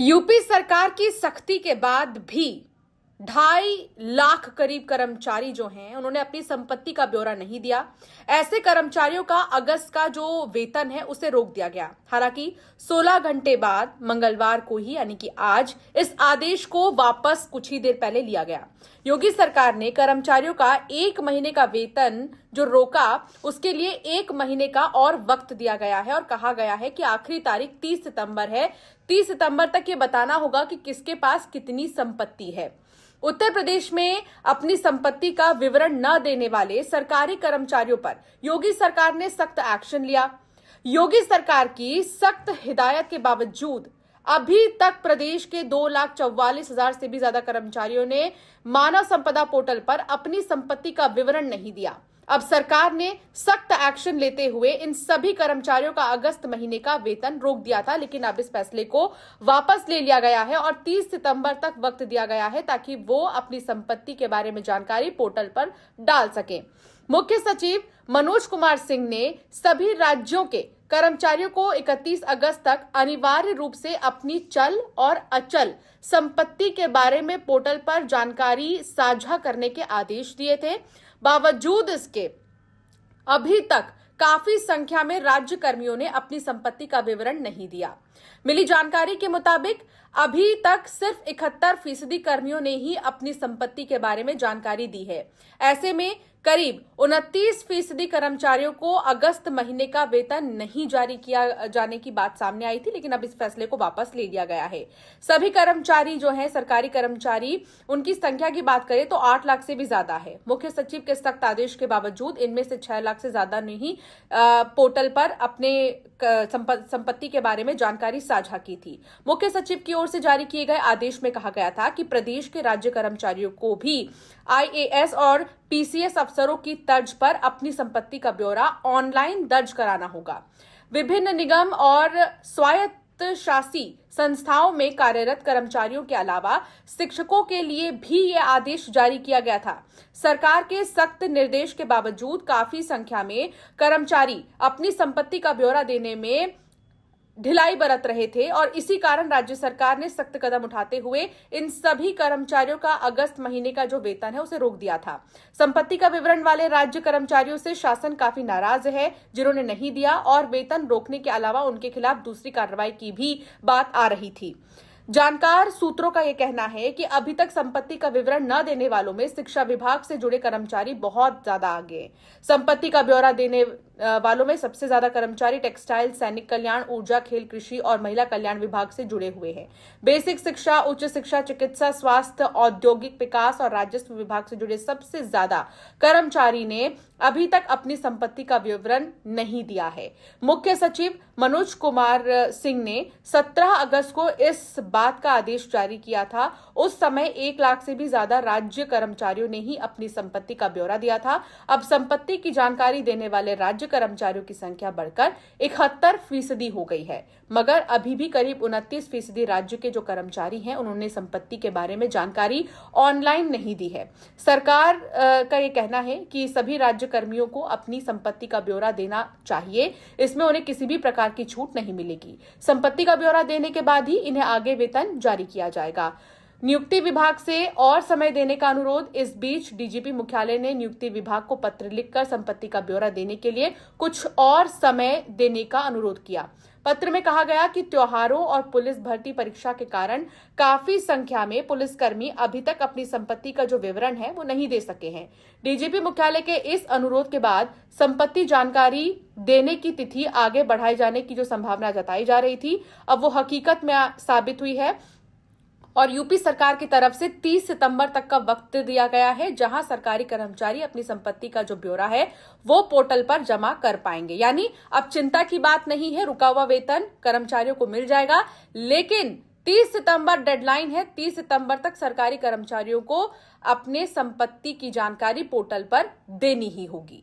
UP सरकार की सख्ती के बाद भी ढाई लाख करीब कर्मचारी जो हैं, उन्होंने अपनी संपत्ति का ब्यौरा नहीं दिया। ऐसे कर्मचारियों का अगस्त का जो वेतन है, उसे रोक दिया गया। हालाँकि 16 घंटे बाद, मंगलवार को ही, यानी कि आज, इस आदेश को वापस कुछ ही देर पहले लिया गया। योगी सरकार ने कर्मचारियों का एक महीने का वेतन जो रोका, उसके लिए एक महीने का और वक्त दिया गया है और कहा गया है कि आखिरी तारीख 30 सितंबर है। 30 सितंबर तक ये बताना होगा कि किसके पास कितनी संपत्ति है। उत्तर प्रदेश में अपनी संपत्ति का विवरण न देने वाले सरकारी कर्मचारियों पर योगी सरकार ने सख्त एक्शन लिया। योगी सरकार की सख्त हिदायत के बावजूद अभी तक प्रदेश के दो लाख चौवालीस हज़ार से भी ज़्यादा कर्मचारियों ने मानव संपदा पोर्टल पर अपनी संपत्ति का विवरण नहीं दिया। अब सरकार ने सख्त एक्शन लेते हुए इन सभी कर्मचारियों का अगस्त महीने का वेतन रोक दिया था, लेकिन अब इस फैसले को वापस ले लिया गया है और 30 सितंबर तक वक्त दिया गया है ताकि वो अपनी संपत्ति के बारे में जानकारी पोर्टल पर डाल सकें। मुख्य सचिव मनोज कुमार सिंह ने सभी राज्यों के कर्मचारियों को 31 अगस्त तक अनिवार्य रूप से अपनी चल और अचल संपत्ति के बारे में पोर्टल पर जानकारी साझा करने के आदेश दिए थे। बावजूद इसके, अभी तक काफ़ी संख्या में राज्य कर्मियों ने अपनी संपत्ति का विवरण नहीं दिया। मिली जानकारी के मुताबिक, अभी तक सिर्फ़ इकहत्तर फ़ीसदी कर्मियों ने ही अपनी संपत्ति के बारे में जानकारी दी है। ऐसे में करीब उनतीस फ़ीसदी कर्मचारियों को अगस्त महीने का वेतन नहीं जारी किया, जाने की बात सामने आई थी, लेकिन अब इस फैसले को वापस ले लिया गया है। सभी कर्मचारी जो हैं, सरकारी कर्मचारी, उनकी संख्या की बात करें तो आठ लाख से भी ज़्यादा है। मुख्य सचिव के सख्त आदेश के बावजूद इनमें से छह लाख से ज़्यादा ने ही पोर्टल पर अपने संपत्ति के बारे में जानकारी साझा की थी। मुख्य सचिव की ओर से जारी किए गए आदेश में कहा गया था कि प्रदेश के राज्य कर्मचारियों को भी आईएएस और पीसीएस अफसरों की तर्ज पर अपनी संपत्ति का ब्यौरा ऑनलाइन दर्ज कराना होगा। विभिन्न निगम और स्वायत्त शासी संस्थाओं में कार्यरत कर्मचारियों के अलावा शिक्षकों के लिए भी ये आदेश जारी किया गया था। सरकार के सख्त निर्देश के बावजूद काफ़ी संख्या में कर्मचारी अपनी संपत्ति का ब्यौरा देने में ढिलाई बरत रहे थे और इसी कारण राज्य सरकार ने सख्त कदम उठाते हुए इन सभी कर्मचारियों का अगस्त महीने का जो वेतन है उसे रोक दिया था। संपत्ति का विवरण वाले राज्य कर्मचारियों से शासन काफ़ी नाराज़ है, जिन्होंने नहीं दिया और वेतन रोकने के अलावा उनके खिलाफ दूसरी कार्रवाई की भी बात आ रही थी। जानकार सूत्रों का यह कहना है कि अभी तक संपत्ति का विवरण न देने वालों में शिक्षा विभाग से जुड़े कर्मचारी बहुत ज़्यादा आगे संपत्ति का ब्यौरा देने वालों में सबसे ज़्यादा कर्मचारी टेक्सटाइल, सैनिक कल्याण, ऊर्जा, खेल, कृषि और महिला कल्याण विभाग से जुड़े हुए हैं। बेसिक शिक्षा, उच्च शिक्षा, चिकित्सा, स्वास्थ्य, औद्योगिक विकास और राजस्व विभाग से जुड़े सबसे ज़्यादा कर्मचारी ने अभी तक अपनी संपत्ति का विवरण नहीं दिया है। मुख्य सचिव मनोज कुमार सिंह ने 17 अगस्त को इस बात का आदेश जारी किया था। उस समय एक लाख से भी ज़्यादा राज्य कर्मचारियों ने ही अपनी संपत्ति का ब्यौरा दिया था। अब संपत्ति की जानकारी देने वाले राज्य कर्मचारियों की संख्या बढ़कर इकहत्तर फ़ीसदी हो गई है। मगर अभी भी करीब उनतीस फ़ीसदी राज्य के जो कर्मचारी हैं, उन्होंने संपत्ति के बारे में जानकारी ऑनलाइन नहीं दी है। सरकार का ये कहना है कि सभी राज्य कर्मियों को अपनी संपत्ति का ब्यौरा देना चाहिए। इसमें उन्हें किसी भी प्रकार की छूट नहीं मिलेगी। संपत्ति का ब्यौरा देने के बाद ही इन्हें आगे वेतन जारी किया जाएगा। नियुक्ति विभाग से और समय देने का अनुरोध। इस बीच डीजीपी मुख्यालय ने नियुक्ति विभाग को पत्र लिखकर संपत्ति का ब्यौरा देने के लिए कुछ और समय देने का अनुरोध किया। पत्र में कहा गया कि त्योहारों और पुलिस भर्ती परीक्षा के कारण काफ़ी संख्या में पुलिसकर्मी अभी तक अपनी संपत्ति का जो विवरण है वो नहीं दे सके हैं। डीजीपी मुख्यालय के इस अनुरोध के बाद संपत्ति जानकारी देने की तिथि आगे बढ़ाए जाने की जो संभावना जताई जा रही थी, अब वो हकीकत में साबित हुई है। और यूपी सरकार की तरफ़ से 30 सितंबर तक का वक्त दिया गया है, जहाँ सरकारी कर्मचारी अपनी संपत्ति का जो ब्यौरा है, वो पोर्टल पर जमा कर पाएँगे। यानी, अब चिंता की बात नहीं है, रुका हुआ वेतन कर्मचारियों को मिल जाएगा, लेकिन 30 सितंबर डेडलाइन है 30 सितंबर तक सरकारी कर्मचारियों को अपने संपत्ति की जानकारी पोर्टल पर देनी ही होगी।